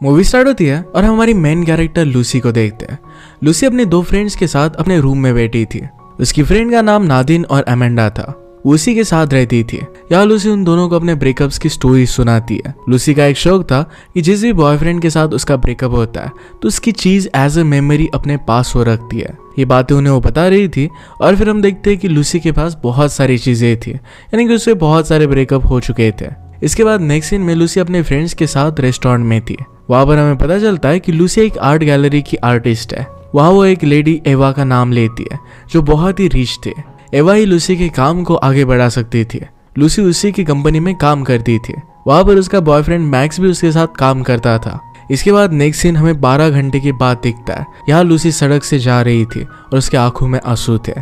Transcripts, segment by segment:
Movie start होती है और हम हमारी मेन कैरेक्टर लूसी को देखते हैं। लूसी अपने दो फ्रेंड्स के साथ अपने रूम में बैठी थी। उसकी फ्रेंड का नाम नादिन और अमेंडा था। उसी के साथ रहती थी। यहाँ लूसी उन दोनों को अपने ब्रेकअप्स की स्टोरी सुनाती है। लूसी का एक शौक था कि जिस भी बॉयफ्रेंड के साथ उसका ब्रेकअप होता है तो उसकी चीज़ एज ए मेमोरी अपने पास हो रखती है। ये बातें उन्हें वो बता रही थी और फिर हम देखते हैं कि लूसी के पास बहुत सारी चीज़ें थी। यानी कि उससे बहुत सारे ब्रेकअप हो चुके थे। इसके बाद नेक्स्ट सीन में लूसी अपने फ्रेंड्स के साथ रेस्टोरेंट में थी। वहाँ पर हमें पता चलता है कि लूसी एक आर्ट गैलरी की आर्टिस्ट है। वहाँ वो एक लेडी एवा का नाम लेती है, जो बहुत ही रिच थी। एवा ही लूसी के काम को आगे बढ़ा सकती थी। लूसी उसी की कंपनी में काम करती थी। वहाँ पर उसका बॉयफ्रेंड मैक्स भी उसके साथ काम करता था। इसके बाद नेक्स्ट सीन हमें 12 घंटे के बाद दिखता है। यहाँ लूसी सड़क से जा रही थी और उसके आँखों में आँसू थे।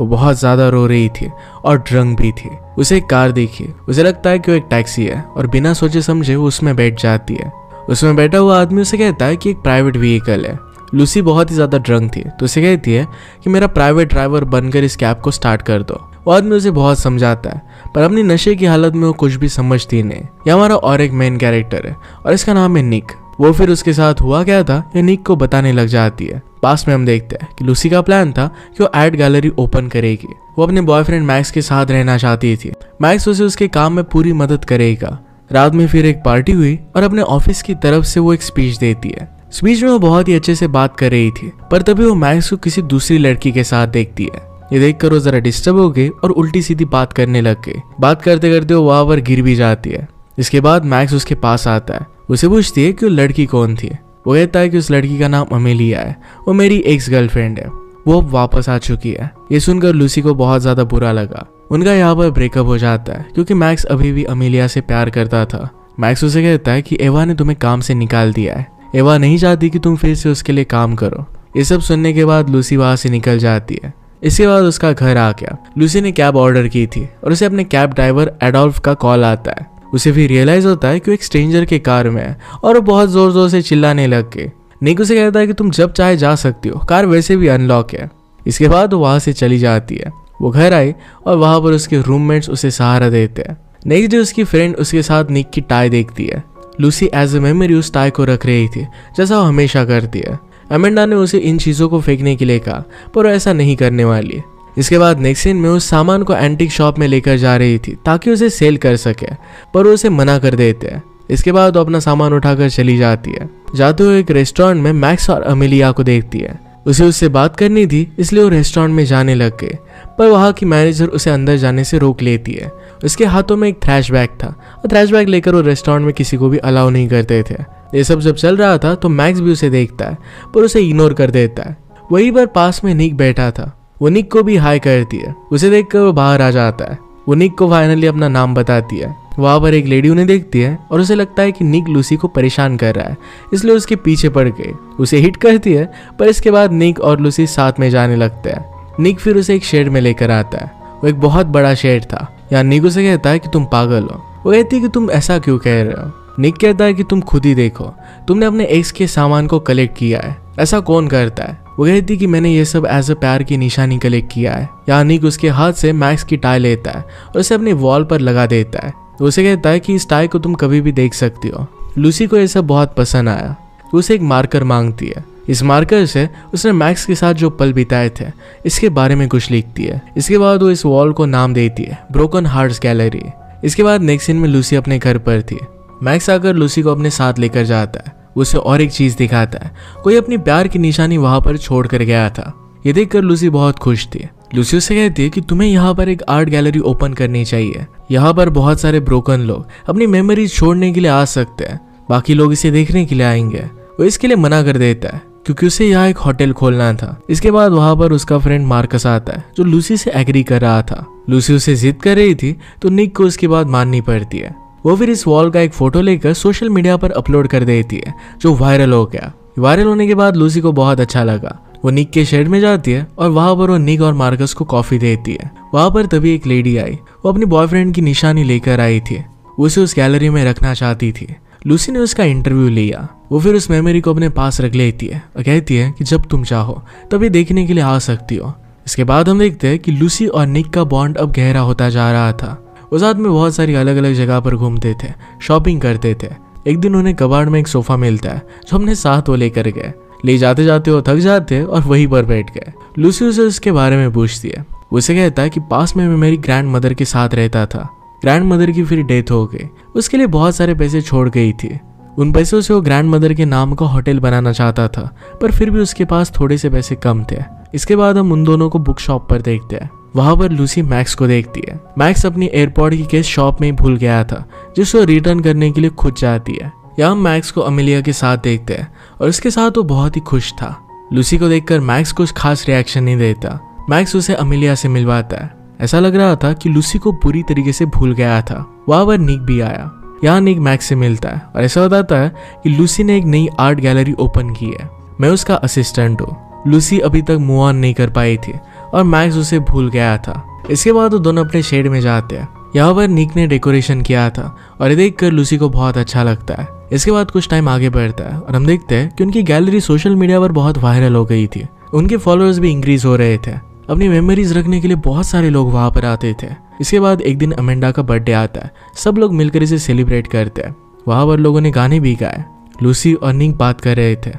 वो बहुत ज़्यादा रो रही थी और ड्रंक भी थी। उसे एक कार देखी। उसे लगता है कि वो एक टैक्सी है और बिना सोचे समझे वो उसमें बैठ जाती है। उसमें बैठा हुआ आदमी उसे कहता है कि एक प्राइवेट व्हीकल है। लूसी बहुत ही ज़्यादा ड्रंक थी तो उसे कहती है कि मेरा प्राइवेट ड्राइवर बनकर इस कैब को स्टार्ट कर दो। वो आदमी उसे बहुत समझाता है, पर अपनी नशे की हालत में वो कुछ भी समझती नहीं। यह हमारा और एक मेन कैरेक्टर है, और इसका नाम है निक वो फिर उसके साथ हुआ क्या था, ये निक को बताने लग जाती है। पास में हम देखते हैं कि लूसी का प्लान था कि वो एड गैलरी ओपन करेगी। वो अपने बॉयफ्रेंड मैक्स के साथ रहना चाहती थी। मैक्स उसे उसके काम में पूरी मदद करेगा। रात में फिर एक पार्टी हुई और अपने ऑफ़िस की तरफ़ से वो एक स्पीच देती है। स्पीच में वो बहुत ही अच्छे से बात कर रही थी, पर तभी वो मैक्स को किसी दूसरी लड़की के साथ देखती है। ये देखकर वो जरा डिस्टर्ब हो गई और उल्टी सीधी बात करने लग गई। बात करते करते वो वहाँ पर गिर भी जाती है। इसके बाद मैक्स उसके पास आता है। उसे पूछती है कि वो लड़की कौन थी? वो कहता है कि उस लड़की का नाम अमेलिया है। वो मेरी एक्स गर्लफ्रेंड है। वो अब वापस आ चुकी है। ये सुनकर लूसी को बहुत ज़्यादा बुरा लगा। उनका यहाँ पर ब्रेकअप हो जाता है, क्योंकि मैक्स अभी भी अमेलिया से प्यार करता था। मैक्स उसे कहता है कि एवा ने तुम्हें काम से निकाल दिया है। एवा नहीं चाहती कि तुम फिर से उसके लिए काम करो। ये सब सुनने के बाद लूसी वहाँ से निकल जाती है। इसके बाद उसका घर आ गया। लूसी ने कैब ऑर्डर की थी और उसे अपने कैब ड्राइवर एडोल्फ का कॉल आता है। उसे भी रियलाइज़ होता है कि वो एक स्ट्रेंजर के कार में है और वो बहुत ज़ोर ज़ोर से चिल्लाने लग गए। निक उसे कहता है कि तुम जब चाहे जा सकती हो, कार वैसे भी अनलॉक है। इसके बाद वो वहाँ से चली जाती है। वो घर आई और वहाँ पर उसके रूममेट्स उसे सहारा देते हैं। नेक्स्ट डे उसकी फ्रेंड उसके साथ निक की टाई देखती है। लूसी एज ए मेमोरी उस टाई को रख रही थी, जैसा वो हमेशा करती है। अमेंडा ने उसे इन चीज़ों को फेंकने के लिए कहा, पर वो ऐसा नहीं करने वाली। इसके बाद नेक्स्ट सीन में उस सामान को एंटिक शॉप में लेकर जा रही थी, ताकि उसे सेल कर सके, पर उसे मना कर देते हैं। इसके बाद वो अपना सामान उठाकर चली जाती है। जाते हुए एक रेस्टोरेंट में मैक्स और अमिलिया को देखती है। उसे उससे बात करनी थी, इसलिए वो रेस्टोरेंट में जाने लग गए, पर वहाँ की मैनेजर उसे अंदर जाने से रोक लेती है। उसके हाथों में एक थ्रैश बैग था, और थ्रैश बैग लेकर वो रेस्टोरेंट में किसी को भी अलाउ नहीं करते थे। ये सब जब चल रहा था तो मैक्स भी उसे देखता है, पर उसे इग्नोर कर देता है। वही बार पास में निक बैठा था। वो निक को भी हाई करती है। उसे देख कर वो बाहर आ जाता है। वो निक को फाइनली अपना नाम बताती है। वहाँ पर एक लेडी उन्हें देखती है और उसे लगता है कि निक लूसी को परेशान कर रहा है। इसलिए उसके पीछे पड़ गए। उसे हिट करती है, पर इसके बाद निक और लूसी साथ में जाने लगते हैं। निक फिर उसे एक शेड में लेकर आता है। वो एक बहुत बड़ा शेड था। यहाँ निक उसे कहता है कि तुम पागल हो। वो कहती है कि तुम ऐसा क्यों कह रहे हो? निक कहता है कि तुम खुद ही देखो। तुमने अपने एक्स के सामान को कलेक्ट किया है। ऐसा कौन करता है? वो कहती कि मैंने ये सब एज अ प्यार की निशानी कलेक्ट किया है। यानी कि उसके हाथ से मैक्स की टाई लेता है और उसे अपने वॉल पर लगा देता है। उसे कहता है कि इस टाई को तुम कभी भी देख सकती हो। लूसी को यह सब बहुत पसंद आया। तो उसे एक मार्कर मांगती है। इस मार्कर से उसने मैक्स के साथ जो पल बिताए थे, इसके बारे में कुछ लिखती है। इसके बाद वो इस वॉल को नाम देती है ब्रोकन हार्ट्स गैलरी इसके बाद नेक्स्ट सीन में लूसी अपने घर पर थी। मैक्स आकर लूसी को अपने साथ लेकर जाता है। उसे और एक चीज़ दिखाता है। कोई अपनी प्यार की निशानी वहाँ पर छोड़ कर गया था। ये देखकर लूसी बहुत खुश थी। लूसी उसे कहती है कि तुम्हें यहाँ पर एक आर्ट गैलरी ओपन करनी चाहिए। यहाँ पर बहुत सारे ब्रोकन लोग अपनी मेमोरीज छोड़ने के लिए आ सकते हैं। बाकी लोग इसे देखने के लिए आएँगे। वो इसके लिए मना कर देता है, क्योंकि उसे यहाँ एक होटल खोलना था। इसके बाद वहाँ पर उसका फ्रेंड मार्कस आता है, जो लूसी से एग्री कर रहा था। लूसी उसे जिद कर रही थी तो निक को उसकी बात माननी पड़ती है। वो फिर इस वॉल का एक फ़ोटो लेकर सोशल मीडिया पर अपलोड कर देती है, जो वायरल हो गया। वायरल होने के बाद लूसी को बहुत अच्छा लगा। वो निक के शेड में जाती है और वहाँ पर वो निक और मार्कस को कॉफ़ी देती है। वहाँ पर तभी एक लेडी आई। वो अपनी बॉयफ्रेंड की निशानी लेकर आई थी। उसे उस गैलरी में रखना चाहती थी। लूसी ने उसका इंटरव्यू लिया। वो फिर उस मेमोरी को अपने पास रख लेती है और कहती है कि जब तुम चाहो, तभी देखने के लिए आ सकती हो। इसके बाद हम देखते हैं कि लूसी और निक का बॉन्ड अब गहरा होता जा रहा था। वो साथ में बहुत सारी अलग अलग जगह पर घूमते थे शॉपिंग करते थे। एक दिन उन्हें कबाड़ में एक सोफा मिलता है, जो हमने साथ वो लेकर गए। ले जाते जाते वो थक जाते और वहीं पर बैठ गए। लूसी उसे उसके बारे में पूछती है। उसे कहता है कि पास में मैं मेरी ग्रैंड मदर के साथ रहता था। ग्रैंड मदर की फिर डेथ हो गई। उसके लिए बहुत सारे पैसे छोड़ गई थी। उन पैसों से वो ग्रैंड मदर के नाम का होटल बनाना चाहता था, पर फिर भी उसके पास थोड़े से पैसे कम थे। इसके बाद हम उन दोनों को बुक शॉप पर देखते हैं। वहाँ पर लूसी मैक्स को देखती है। मैक्स अपनी एयरपोर्ट की केस शॉप में ही भूल गया था जिसको रिटर्न करने के लिए खुद जाती है। यहाँ मैक्स को अमिलिया के साथ देखते हैं, और इसके साथ वो बहुत ही खुश था। लूसी को देखकर मैक्स कुछ खास रिएक्शन नहीं देता। मैक्स उसे अमिलिया से मिलवाता है। ऐसा लग रहा था कि लूसी को पूरी तरीके से भूल गया था। वहाँ पर निक भी आया। यहाँ निक मैक्स से मिलता है, और ऐसा बताता है कि लूसी ने एक नई आर्ट गैलरी ओपन की है। मैं उसका असिस्टेंट हूँ। लूसी अभी तक मूव ऑन नहीं कर पाई थी। और मैक्स उसे भूल गया था। इसके बाद वो दोनों अपने शेड में जाते हैं। यहाँ पर निक ने डेकोरेशन किया था और ये देख कर लूसी को बहुत अच्छा लगता है। इसके बाद कुछ टाइम आगे बढ़ता है और हम देखते हैं कि उनकी गैलरी सोशल मीडिया पर बहुत वायरल हो गई थी। उनके फॉलोअर्स भी इंक्रीज हो रहे थे। अपनी मेमोरीज रखने के लिए बहुत सारे लोग वहाँ पर आते थे। इसके बाद एक दिन अमेंडा का बर्थडे आता है। सब लोग मिलकर इसे सेलिब्रेट करते हैं। वहाँ पर लोगों ने गाने भी गाए। लूसी और निक बात कर रहे थे।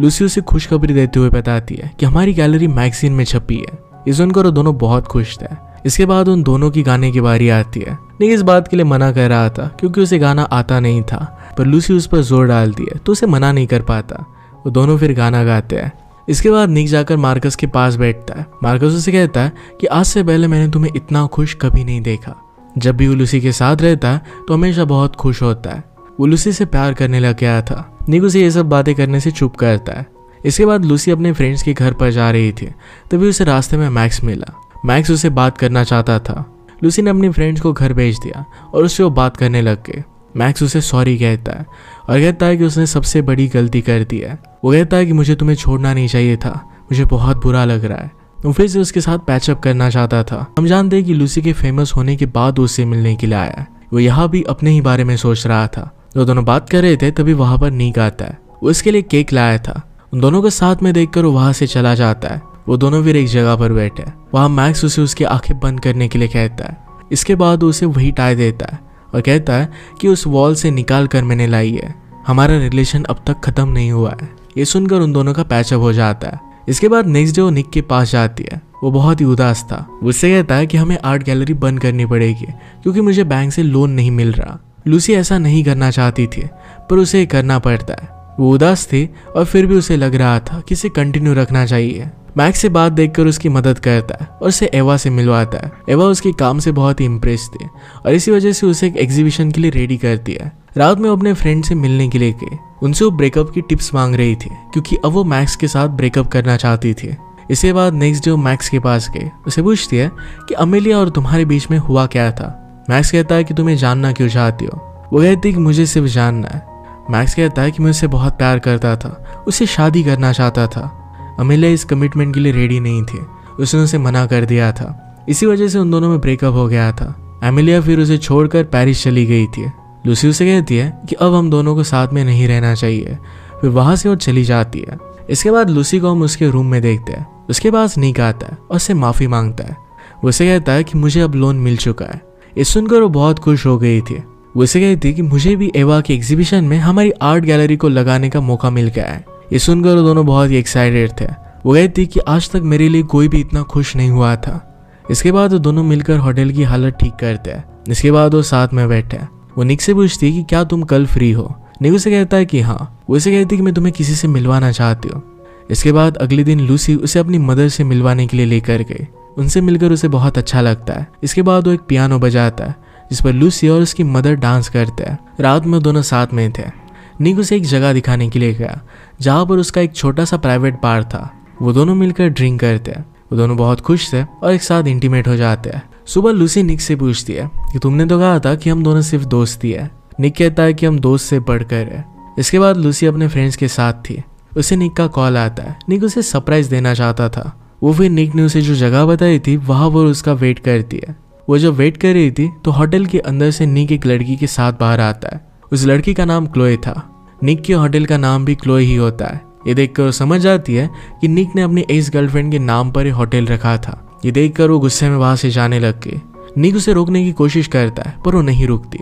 लूसी उसे खुशखबरी देते हुए बताती है कि हमारी गैलरी मैगजीन में छपी है। सुनकर वो दोनों बहुत खुश थे। इसके बाद उन दोनों की गाने की बारी आती है। निक इस बात के लिए मना कर रहा था, क्योंकि उसे गाना आता नहीं था। पर लूसी उस पर ज़ोर डालती है तो उसे मना नहीं कर पाता। वो दोनों फिर गाना गाते हैं। इसके बाद निक जाकर मार्कस के पास बैठता है। मार्कस उसे कहता है कि, आज से पहले मैंने तुम्हें इतना खुश कभी नहीं देखा। जब भी वो लूसी के साथ रहता है तो हमेशा बहुत खुश होता है। वो लूसी से प्यार करने लग गया था। निक उसे ये सब बातें करने से चुप करता है। इसके बाद लूसी अपने फ्रेंड्स के घर पर जा रही थी, तभी उसे रास्ते में मैक्स मिला। मैक्स उसे बात करना चाहता था। लूसी ने अपने फ्रेंड्स को घर भेज दिया और उससे वो बात करने लग गए। मैक्स उसे सॉरी कहता है और कहता है कि उसने सबसे बड़ी गलती कर दी है। वो कहता है कि मुझे तुम्हें छोड़ना नहीं चाहिए था। मुझे बहुत बुरा लग रहा है। वो फिर से उसके साथ पैचअप करना चाहता था। हम जानते हैं कि लूसी के फ़ेमस होने के बाद उससे मिलने के लिए आया वो यहाँ भी अपने ही बारे में सोच रहा था। वो दोनों बात कर रहे थे, तभी वहाँ पर नीक आता है। वो इसके लिए केक लाया था। उन दोनों को साथ में देखकर वो वहाँ से चला जाता है। वो दोनों फिर एक जगह पर बैठे वहाँ मैक्स उसे उसकी आँखें बंद करने के लिए कहता है। इसके बाद उसे वही टाई देता है और कहता है कि उस वॉल से निकाल कर मैंने लाई है। हमारा रिलेशन अब तक खत्म नहीं हुआ है। ये सुनकर उन दोनों का पैचअप हो जाता है। इसके बाद नेक्स्ट डे वो निक के पास जाती है। वो बहुत ही उदास था। उससे कहता है कि हमें आर्ट गैलरी बंद करनी पड़ेगी, क्योंकि मुझे बैंक से लोन नहीं मिल रहा। लूसी ऐसा नहीं करना चाहती थी, पर उसे करना पड़ता है। वो उदास थी और फिर भी उसे लग रहा था कि इसे कंटिन्यू रखना चाहिए। मैक्स से बात देखकर उसकी मदद करता है और उसे एवा से मिलवाता है। एवा उसके काम से बहुत ही इम्प्रेस थी और इसी वजह से उसे एक एग्जीबिशन के लिए रेडी करती है। रात में अपने फ्रेंड से मिलने के लिए गई उनसे वो ब्रेकअप की टिप्स मांग रही थी, क्योंकि अब वो मैक्स के साथ ब्रेकअप करना चाहती थी। इसके बाद नेक्स्ट डे वो मैक्स के पास गए। उसे पूछती है कि, अमेलिया और तुम्हारे बीच में हुआ क्या था? मैक्स कहता है कि तुम्हें जानना क्यों चाहती हो? वो कहती है कि, मुझे सिर्फ़ जानना है। मैक्स कहता है कि मैं उससे बहुत प्यार करता था। उससे शादी करना चाहता था। अमेलिया इस कमिटमेंट के लिए रेडी नहीं थी। उसने उसे मना कर दिया था। इसी वजह से उन दोनों में ब्रेकअप हो गया था। एमिलिया फिर उसे छोड़कर पेरिस चली गई थी। लूसी उसे कहती है कि अब हम दोनों को साथ में नहीं रहना चाहिए। फिर वहाँ से वो चली जाती है। इसके बाद लूसी को हम उसके रूम में देखते हैं। उसके पास निक आता है और उससे माफ़ी माँगता है। वो उसे कहता है कि मुझे अब लोन मिल चुका है। ये सुनकर वो बहुत खुश हो गई थी। वो उसे कहती कि मुझे भी एवा के एग्जीबिशन में हमारी आर्ट गैलरी को लगाने का मौका मिल गया है। ये सुनकर दोनों बहुत ही एक्साइटेड थे। वो कहती कि आज तक मेरे लिए कोई भी इतना खुश नहीं हुआ था। इसके बाद वो दोनों मिलकर होटल की हालत ठीक करते हैं। इसके बाद वो साथ में बैठे वो निक से पूछती कि क्या तुम कल फ्री हो? निक उसे कहता है कि हाँ। वो उसे कहती कि मैं तुम्हें किसी से मिलवाना चाहती हूँ। इसके बाद अगले दिन लूसी उसे अपनी मदर से मिलवाने के लिए लेकर गई। उनसे मिलकर उसे बहुत अच्छा लगता है। इसके बाद वो एक पियानो बजाता है। जिस पर लूसी और उसकी मदर डांस करते हैं। रात में दोनों साथ में थे। निक उसे एक जगह दिखाने के लिए गया, जहाँ पर उसका एक छोटा सा प्राइवेट बार था। वो दोनों मिलकर ड्रिंक करते हैं। वो दोनों बहुत खुश थे और एक साथ इंटीमेट हो जाते हैं। सुबह लूसी निक से पूछती है कि तुमने तो कहा था कि हम दोनों सिर्फ़ दोस्त ही निक कहता है कि हम दोस्त से बढ़कर है। इसके बाद लूसी अपने फ्रेंड्स के साथ थी। उसे निक का कॉल आता है। निक उसे सरप्राइज़ देना चाहता था। वो फिर निक ने उसे जो जगह बताई थी, वहाँ वो उसका वेट करती है। वो जब वेट कर रही थी तो होटल के अंदर से निक एक लड़की के साथ बाहर आता है। उस लड़की का नाम क्लोए था। निक के होटल का नाम भी क्लोए ही होता है। ये देखकर समझ आती है कि निक ने अपनी एक्स गर्लफ्रेंड के नाम पर होटल रखा था। ये देखकर वो गुस्से में वहाँ से जाने लग गई। निक उसे रोकने की कोशिश करता है, पर वो नहीं रुकती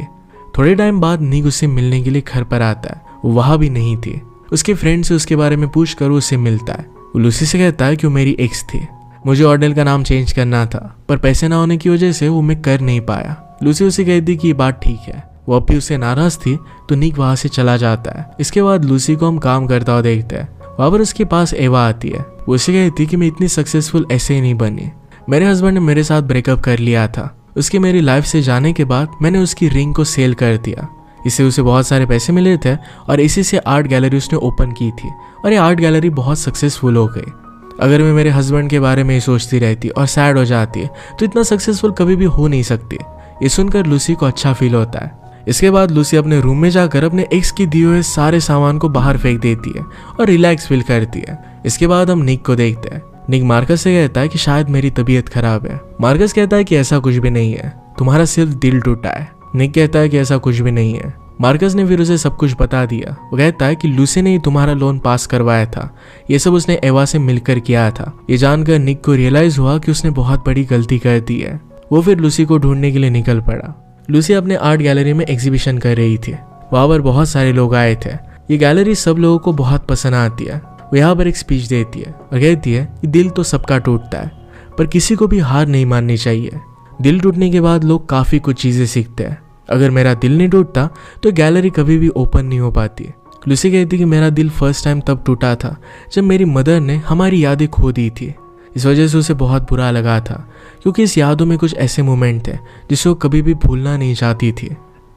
थोड़े टाइम बाद निक उससे मिलने के लिए घर पर आता है। वो वहाँ भी नहीं थी। उसके फ्रेंड से उसके बारे में पूछ कर उससे मिलता है। वो लूसी से कहता है कि वो मेरी एक्स थी। मुझे ऑर्डल का नाम चेंज करना था, पर पैसे ना होने की वजह से वो मैं कर नहीं पाया। लूसी उसे कहती कि ये बात ठीक है। वो अब भी उससे नाराज़ थी तो निक वहाँ से चला जाता है। इसके बाद लूसी को हम काम करता हुआ देखते हैं। वहाँ पर उसके पास एवा आती है। वो उसे कहती कि मैं इतनी सक्सेसफुल ऐसे ही नहीं बनी। मेरे हस्बैंड ने मेरे साथ ब्रेकअप कर लिया था। उसके मेरी लाइफ से जाने के बाद मैंने उसकी रिंग को सेल कर दिया। इससे उसे बहुत सारे पैसे मिले थे, और इसी से आर्ट गैलरी उसने ओपन की थी। और ये आर्ट गैलरी बहुत सक्सेसफुल हो गई। अगर मैं मेरे हस्बैंड के बारे में ही सोचती रहती और सैड हो जाती है तो इतना सक्सेसफुल कभी भी हो नहीं सकती। ये सुनकर लूसी को अच्छा फील होता है। इसके बाद लूसी अपने रूम में जाकर अपने एक्स की दिए हुए सारे सामान को बाहर फेंक देती है और रिलैक्स फील करती है। इसके बाद हम निक को देखते हैं। निक मार्कस से कहता है कि शायद मेरी तबीयत खराब है। मार्कस कहता है कि ऐसा कुछ भी नहीं है। तुम्हारा सिर्फ़ दिल टूटा है। निक कहता है कि ऐसा कुछ भी नहीं है। मार्कस ने फिर उसे सब कुछ बता दिया। वो कहता है कि लूसी ने ही तुम्हारा लोन पास करवाया था। ये सब उसने एवा से मिलकर किया था। ये जानकर निक को रियलाइज़ हुआ कि उसने बहुत बड़ी गलती कर दी है। वो फिर लूसी को ढूँढने के लिए निकल पड़ा। लूसी अपने आर्ट गैलरी में एग्जीबिशन कर रही थी। वहाँ पर बहुत सारे लोग आए थे। ये गैलरी सब लोगों को बहुत पसंद आती है। वो यहाँ पर एक स्पीच देती है और कहती है कि दिल तो सबका टूटता है, पर किसी को भी हार नहीं माननी चाहिए। दिल टूटने के बाद लोग काफ़ी कुछ चीज़ें सीखते हैं। अगर मेरा दिल नहीं टूटता तो गैलरी कभी भी ओपन नहीं हो पाती। लूसी कहती कि मेरा दिल फ़र्स्ट टाइम तब टूटा था, जब मेरी मदर ने हमारी यादें खो दी थी। इस वजह से उसे बहुत बुरा लगा था, क्योंकि इस यादों में कुछ ऐसे मोमेंट थे, जिसे वो कभी भी भूलना नहीं चाहती थी।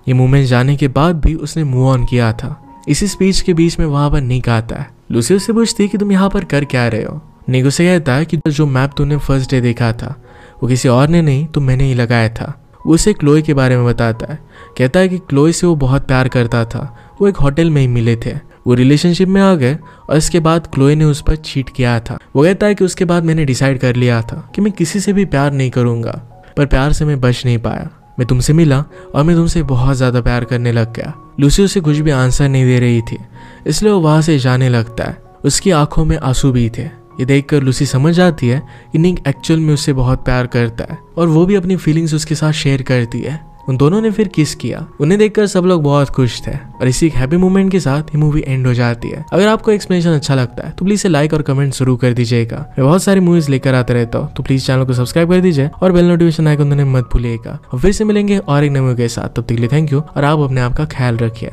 ये मोमेंट जाने के बाद भी उसने मूव ऑन किया था। इसी स्पीच के बीच में वहाँ पर निक आता है। लूसी उससे पूछती कि तुम यहाँ पर कर क्या रहे हो? निक उसे कहता है कि जो मैप तूने फ़र्स्ट डे देखा था, वो किसी और ने नहीं तो मैंने ही लगाया था। उसे क्लोए के बारे में बताता है। कहता है कि क्लोए से वो बहुत प्यार करता था। वो एक होटल में ही मिले थे। वो रिलेशनशिप में आ गए और इसके बाद क्लोए ने उस पर चीट किया था। वो कहता है कि उसके बाद मैंने डिसाइड कर लिया था कि मैं किसी से भी प्यार नहीं करूँगा, पर प्यार से मैं बच नहीं पाया। मैं तुमसे मिला और मैं तुमसे बहुत ज़्यादा प्यार करने लग गया। लूसी उसे कुछ भी आंसर नहीं दे रही थी, इसलिए वो वहाँ से जाने लगता है। उसकी आँखों में आँसू भी थे। ये देखकर लूसी समझ आती है कि निक एक्चुअल में उससे बहुत प्यार करता है और वो भी अपनी फीलिंग्स उसके साथ शेयर करती है। उन दोनों ने फिर किस किया। उन्हें देखकर सब लोग बहुत खुश थे और इसी हैप्पी मोमेंट के साथ ये मूवी एंड हो जाती है। अगर आपको एक्सप्लेनेशन अच्छा लगता है तो प्लीज़ से लाइक और कमेंट शुरू कर दीजिएगा। मैं बहुत सारी मूवीज़ लेकर आते रहता हूँ तो प्लीज़ चैनल को सब्सक्राइब कर दीजिए और बेल नोटिफिकेशन आइकन मत भूलिएगा। फिर से मिलेंगे और एक नए के साथ। तब तक लिए थैंक यू और आप अपने आप का ख्याल रखिए।